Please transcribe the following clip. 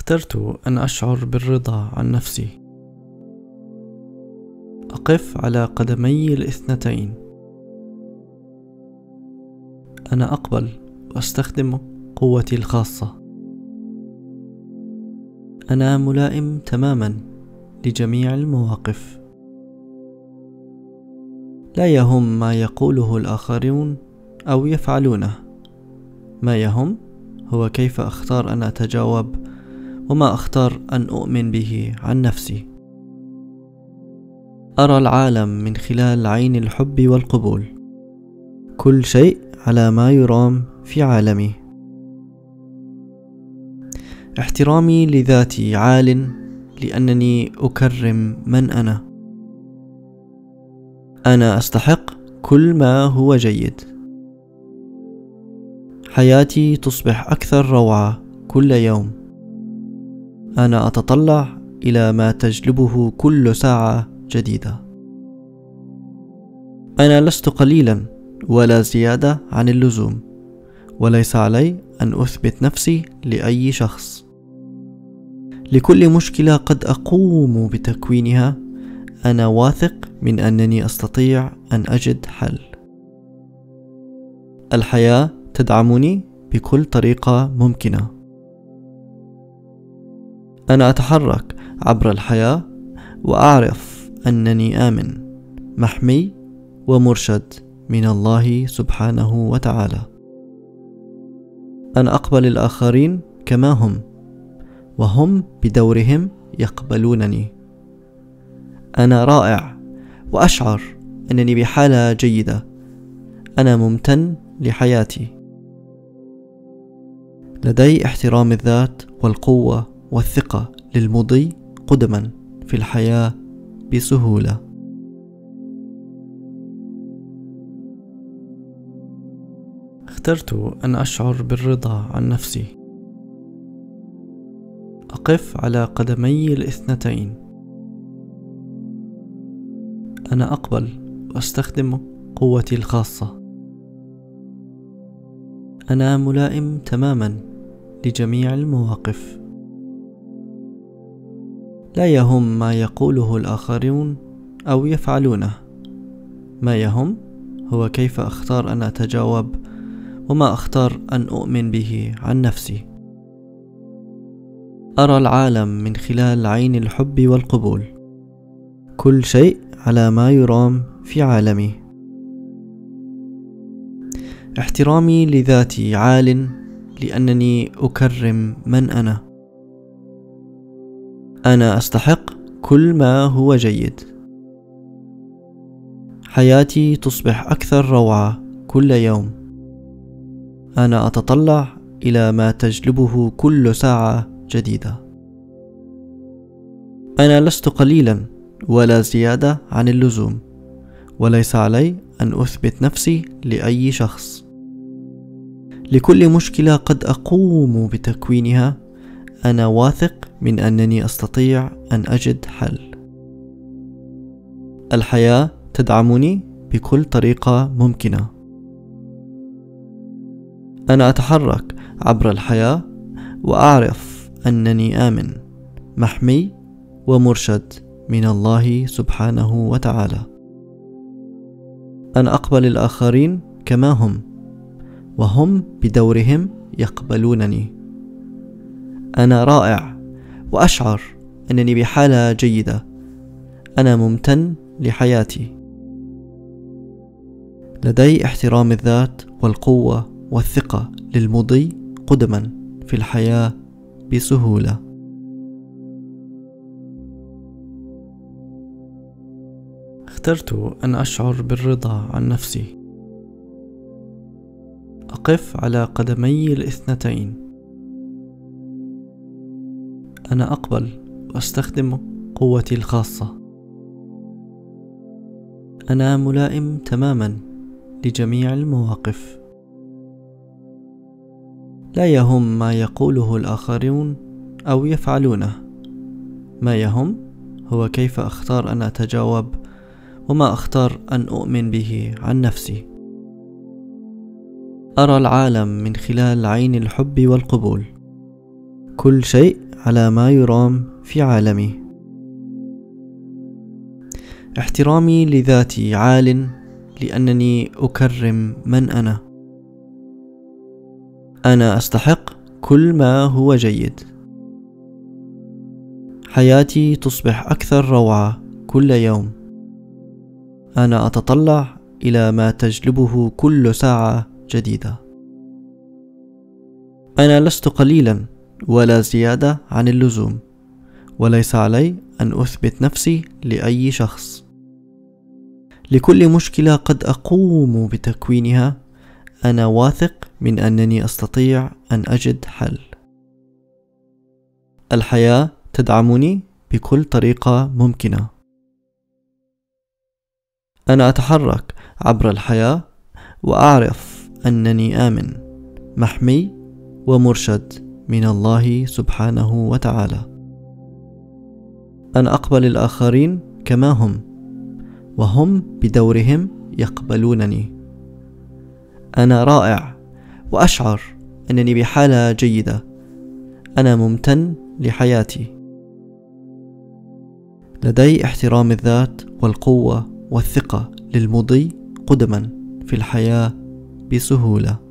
اخترت أن أشعر بالرضا عن نفسي. أقف على قدمي الاثنتين. أنا أقبل وأستخدم قوتي الخاصة. أنا ملائم تماما لجميع المواقف. لا يهم ما يقوله الآخرون أو يفعلونه. ما يهم هو كيف أختار أن أتجاوب وما أختار أن أؤمن به عن نفسي. أرى العالم من خلال عين الحب والقبول. كل شيء على ما يرام في عالمي. احترامي لذاتي عال لأنني أكرم من أنا. أنا أستحق كل ما هو جيد. حياتي تصبح أكثر روعة كل يوم. أنا أتطلع إلى ما تجلبه كل ساعة جديدة. أنا لست قليلا ولا زيادة عن اللزوم وليس علي أن أثبت نفسي لأي شخص. لكل مشكلة قد أقوم بتكوينها أنا واثق من أنني أستطيع أن أجد حل. الحياة تدعمني بكل طريقة ممكنة. أنا أتحرك عبر الحياة وأعرف أنني آمن محمي ومرشد من الله سبحانه وتعالى. أنا أقبل الآخرين كما هم وهم بدورهم يقبلونني. أنا رائع وأشعر أنني بحالة جيدة. أنا ممتن لحياتي. لدي احترام الذات والقوة والثقة للمضي قدما في الحياة بسهولة. اخترت أن أشعر بالرضا عن نفسي. أقف على قدمي الاثنتين. أنا أقبل وأستخدم قوتي الخاصة. أنا ملائم تماما لجميع المواقف. لا يهم ما يقوله الآخرون أو يفعلونه. ما يهم هو كيف أختار أن أتجاوب وما أختار أن أؤمن به عن نفسي. أرى العالم من خلال عين الحب والقبول. كل شيء على ما يرام في عالمي. احترامي لذاتي عال لأنني أكرم من أنا. أنا أستحق كل ما هو جيد. حياتي تصبح أكثر روعة كل يوم. أنا أتطلع إلى ما تجلبه كل ساعة جديدة. أنا لست قليلا ولا زيادة عن اللزوم. وليس علي أن أثبت نفسي لأي شخص. لكل مشكلة قد أقوم بتكوينها أنا واثق من أنني أستطيع أن أجد حل. الحياة تدعمني بكل طريقة ممكنة. أنا أتحرك عبر الحياة وأعرف أنني آمن محمي ومرشد من الله سبحانه وتعالى. أنا أقبل الآخرين كما هم وهم بدورهم يقبلونني. أنا رائع وأشعر أنني بحالة جيدة. أنا ممتن لحياتي. لدي احترام الذات والقوة والثقة للمضي قدما في الحياة بسهولة. اخترت أن أشعر بالرضا عن نفسي. أقف على قدمي الاثنتين. أنا أقبل وأستخدم قوتي الخاصة. أنا ملائم تماما لجميع المواقف. لا يهم ما يقوله الآخرون أو يفعلونه. ما يهم هو كيف أختار أن أتجاوب وما أختار أن أؤمن به عن نفسي. أرى العالم من خلال عين الحب والقبول. كل شيء على ما يرام في عالمي احترامي لذاتي عال لأنني أكرم من أنا. أنا أستحق كل ما هو جيد. حياتي تصبح أكثر روعة كل يوم. أنا أتطلع إلى ما تجلبه كل ساعة جديدة. أنا لست قليلا. ولا زيادة عن اللزوم وليس علي أن أثبت نفسي لأي شخص. لكل مشكلة قد أقوم بتكوينها أنا واثق من أنني أستطيع أن أجد حل. الحياة تدعمني بكل طريقة ممكنة. أنا أتحرك عبر الحياة وأعرف أنني آمن محمي ومرشد. من الله سبحانه وتعالى. أنا أقبل الآخرين كما هم وهم بدورهم يقبلونني. أنا رائع وأشعر أنني بحالة جيدة. أنا ممتن لحياتي. لدي احترام الذات والقوة والثقة للمضي قدما في الحياة بسهولة.